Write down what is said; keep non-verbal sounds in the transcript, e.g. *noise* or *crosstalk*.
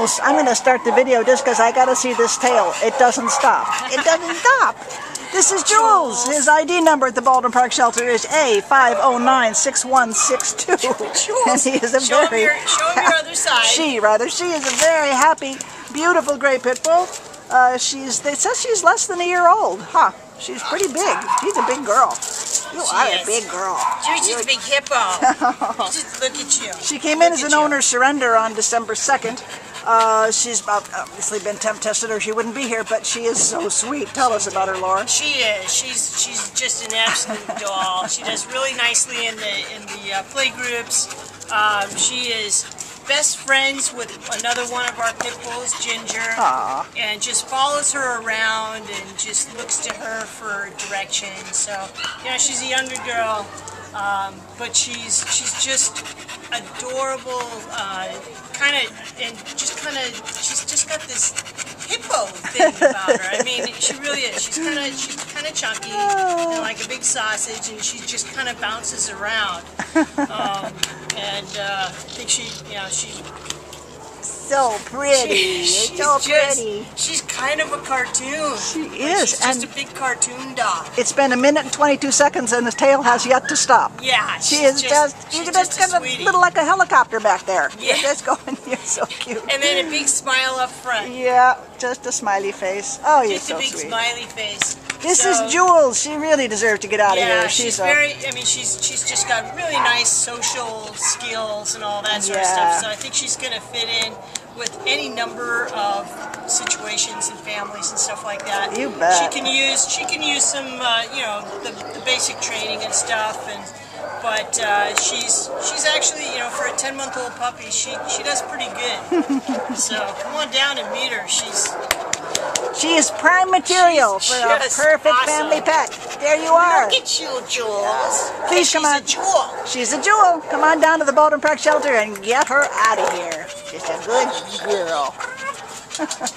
Jewlz, I'm going to start the video just because I got to see this tail. It doesn't stop. It doesn't stop. This is Jewlz. His ID number at the Baldwin Park Shelter is A5096162. And *laughs* he is a show very... Your, show him your other side. *laughs* she, rather. She is a very happy, beautiful gray pit bull. Uh, she's, it says she's less than a year old. Huh. She's pretty big. She's a big girl. You She are is. a big girl. You're just a big hippo. *laughs* Just look at you. She came in as an you. owner surrender on December 2nd. Uh, she's about, obviously been temp tested or she wouldn't be here, but she is so sweet. Tell us about her, Laura. She is. She's she's just an absolute *laughs* doll. She does really nicely in the in the uh, play groups. Um, she is best friends with another one of our pit bulls, Ginger, Aw. and just follows her around and just looks to her for direction. So you know, she's a younger girl, um, but she's she's just adorable. Uh, kind of and just kind of she's just got this hippo thing about her. I mean, she really is. She's kind of she's kind of chunky and like a big sausage, and she just kind of bounces around. Um, and uh, I think she, you know, she So pretty. she's so just pretty. she's kind of a cartoon. She is, She's just and- a big cartoon dog. It's been a minute and 22 seconds and the tail has yet to stop. Yeah, She is just, she's you're just just a kind of sweetie. little like a helicopter back there. You're Yeah. just going, *laughs* you're so cute. and then a big smile up front. Yeah, just a smiley face. Oh, you're so sweet. Just a big sweet. smiley face. This So- is Jewlz. She really deserves to get out of Yeah, here. she's, a, very. I mean, she's she's just got really nice social skills and all that sort of stuff. So I think she's going to fit in with any number of situations and families and stuff like that. You bet. She can use she can use some uh, you know the, the basic training and stuff and. But uh, she's she's actually you know for a ten month old puppy she she does pretty good. *laughs* so come on down and meet her. She's She is prime material She's for a perfect awesome. family pet. There you are. look at you, Jewlz. Please she's come on. She's a jewel. She's a jewel. Come on down to the Baldwin Park Shelter and get her out of here. She's a good girl. *laughs*